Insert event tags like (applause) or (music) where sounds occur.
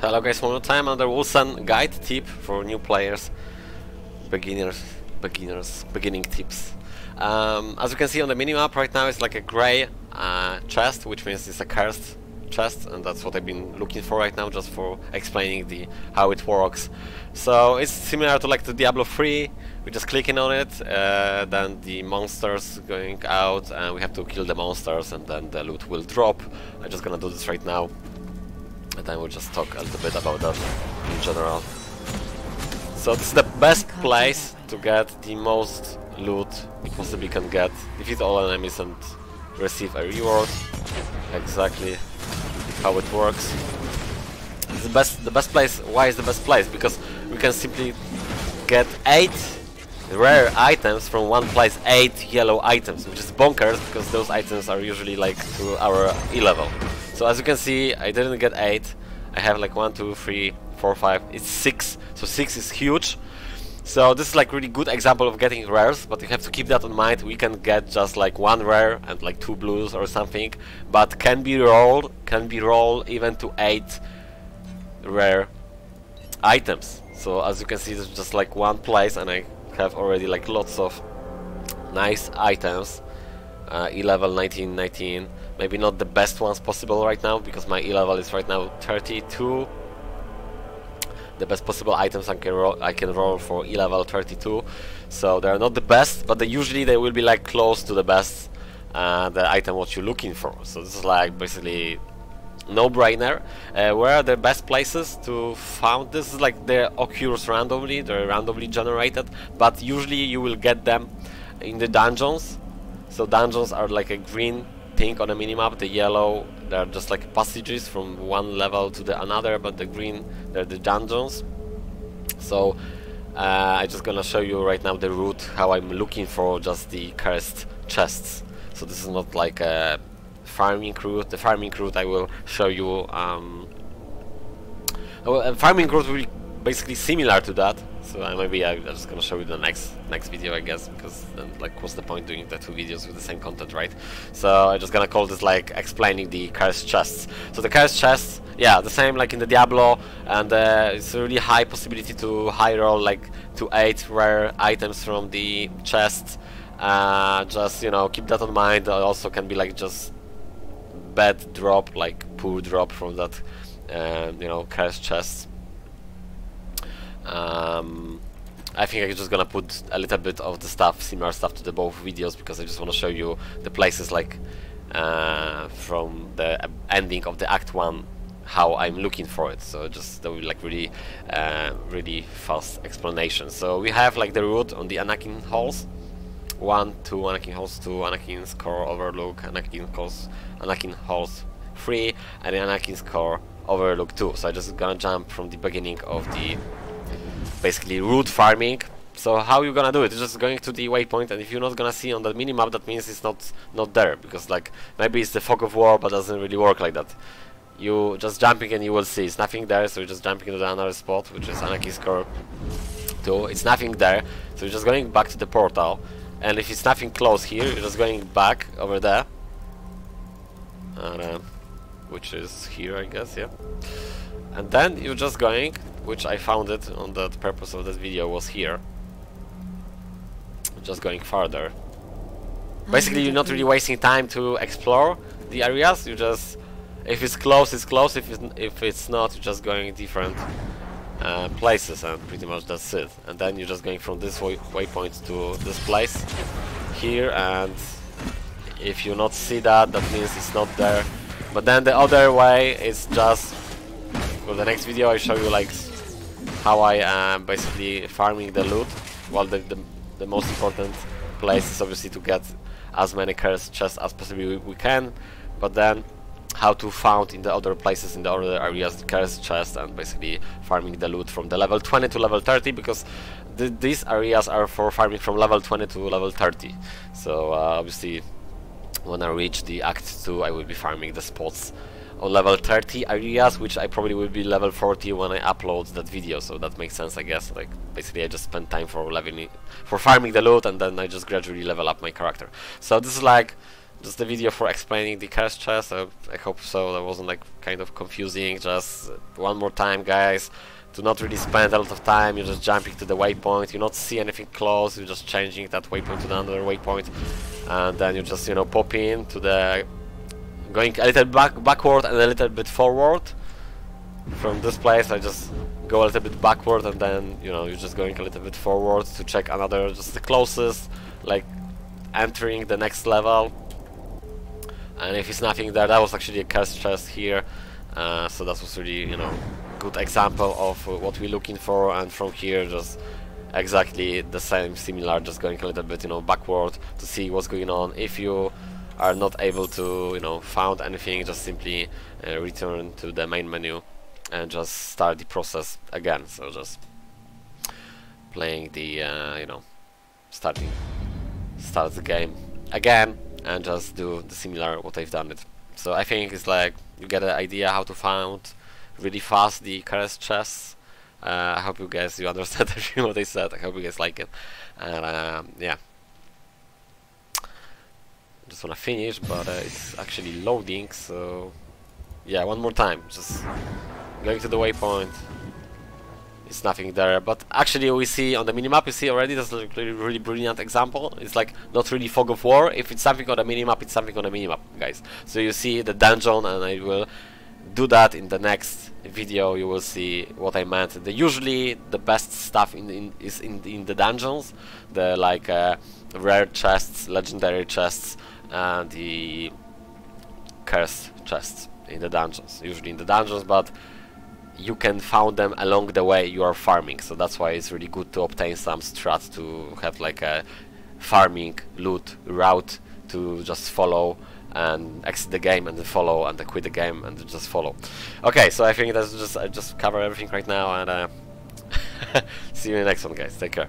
Hello guys, one more time another Wolcen guide tip for new players, beginners, beginners, beginning tips. Um, as you can see on the minimap right now it's like a grey uh, chest, which means it's a cursed chest and that's what I've been looking for right now just for explaining the how it works. So it's similar to like the Diablo 3, we're just clicking on it, uh, then the monsters going out and we have to kill the monsters and then the loot will drop. I'm just gonna do this right now and then we'll just talk a little bit about that in general. So this is the best place to get the most loot you possibly can get. Defeat all enemies and receive a reward. Exactly how it works. It's the best the best place why is the best place? Because we can simply get eight rare items from one place, eight yellow items, which is bonkers because those items are usually like to our E level. So as you can see, I didn't get 8. I have like one, two, three, four, five. It's 6. So 6 is huge. So this is like really good example of getting rares, but you have to keep that in mind. We can get just like one rare and like two blues or something, but can be rolled, can be rolled even to 8 rare items. So as you can see, it's just like one place and I have already like lots of nice items. Uh, E level 19, 19, maybe not the best ones possible right now because my E level is right now 32 the best possible items I can roll, I can roll for E level 32 so they're not the best but they usually they will be like close to the best uh, the item what you're looking for. So this is like basically no-brainer. Uh, where are the best places to found this? Is like they occurs randomly they're randomly generated but usually you will get them in the dungeons. So dungeons are like a green pink on the minimap, the yellow they're just like passages from one level to the another, but the green they're the dungeons. So uh, I'm just gonna show you right now the route how I'm looking for just the cursed chests. So this is not like a farming route. The farming route I will show you. Um, well, a farming route will be basically similar to that, so uh, maybe I, am just gonna show you the next next video, I guess, because then, like, what's the point doing the two videos with the same content, right? So I'm just gonna call this like explaining the cursed chests. So the cursed chests, yeah, the same like in the Diablo, and uh, it's a really high possibility to high roll like to eight rare items from the chest. Uh, just you know, keep that in mind. It also can be like just bad drop, like poor drop from that, uh, you know, cursed chests. Um, I think I'm just gonna put a little bit of the stuff, similar stuff to the both videos because I just want to show you the places like uh, from the ending of the Act 1 how I'm looking for it. So just that will like really, uh, really fast explanation. So we have like the route on the Anakin halls. One, two Anakin halls, two Anakin's core overlook, Anakin halls, Anakin halls three, and Anakin's core overlook two. So I'm just gonna jump from the beginning of the basically root farming. So how you gonna do it? You're just going to the waypoint and if you're not gonna see on the minimap that means it's not not there because like maybe it's the fog of war but doesn't really work like that. You just jumping and you will see it's nothing there so you're just jumping to the another spot which is Anarchy's core 2. It's nothing there so you're just going back to the portal and if it's nothing close here you're just going back over there. And, uh, which is here I guess, yeah. And then you're just going which I found it on the purpose of this video was here. Just going further. Basically you're not really wasting time to explore the areas, you just if it's close it's close, if it's, if it's not you're just going different uh, places and pretty much that's it. And then you're just going from this way waypoint to this place here and if you not see that that means it's not there. But then the other way is just for the next video I show you like how I am basically farming the loot. Well, the, the, the most important place is obviously to get as many cursed chests as possibly we, we, can, but then how to found in the other places in the other areas the cursed chest and basically farming the loot from the level 20 to level 30 because th these areas are for farming from level 20 to level 30 so uh, obviously when I reach the act 2 I will be farming the spots on level 30 areas, which I probably will be level 40 when I upload that video, so that makes sense I guess, like basically I just spend time for leveling, for farming the loot and then I just gradually level up my character. So this is like just the video for explaining the cursed chest. I, I hope so. That wasn't like kind of confusing. Just uh, one more time, guys. Do not really spend a lot of time. You're just jumping to the waypoint. You don't see anything close. You're just changing that waypoint to another waypoint, and then you just you know pop in to the going a little back backward and a little bit forward. From this place, I just go a little bit backward, and then you know you're just going a little bit forward to check another, just the closest, like entering the next level and if it's nothing there, that was actually a cursed chest here, uh, so that was really, you know, good example of uh, what we're looking for, and from here just exactly the same, similar, just going a little bit, you know, backward to see what's going on. If you are not able to, you know, found anything, just simply uh, return to the main menu and just start the process again. So just playing the, uh, you know, starting, start the game again and just do the similar what I've done it. So I think it's like you get an idea how to find really fast the cursed chests. Uh, I hope you guys you (laughs) understand what I said. I hope you guys like it. And um, yeah, just wanna finish, but uh, it's actually loading. So yeah, one more time, just going to the waypoint it's nothing there. But actually we see on the minimap, you see already, that's a really, really brilliant example. It's like not really fog of war. If it's something on the minimap, it's something on the minimap, guys. So you see the dungeon and I will do that in the next video. You will see what I meant. The usually the best stuff in, in is in in the dungeons, the like uh, rare chests, legendary chests, and the cursed chests in the dungeons. Usually in the dungeons, but you can found them along the way you are farming. So that's why it's really good to obtain some strats to have like a farming loot route to just follow and exit the game and then follow and then quit the game and just follow. Okay so I think that's just I just cover everything right now and uh, (laughs) see you in the next one guys. Take care